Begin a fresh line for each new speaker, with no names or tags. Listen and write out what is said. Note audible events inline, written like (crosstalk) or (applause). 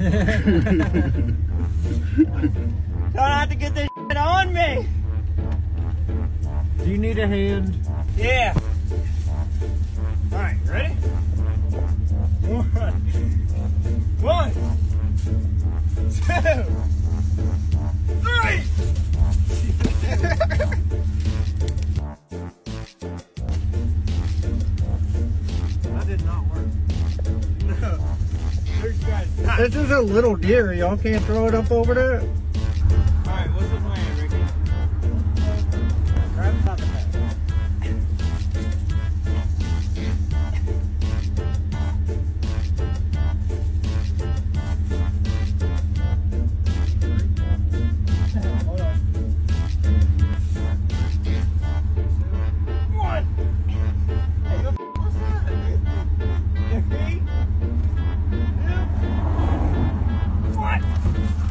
(laughs) Not have to get this shit on me.
Do you need a hand?
Yeah. All right, ready? One, (laughs) one, two,
This is a little deer. Y'all can't throw it up over there. not.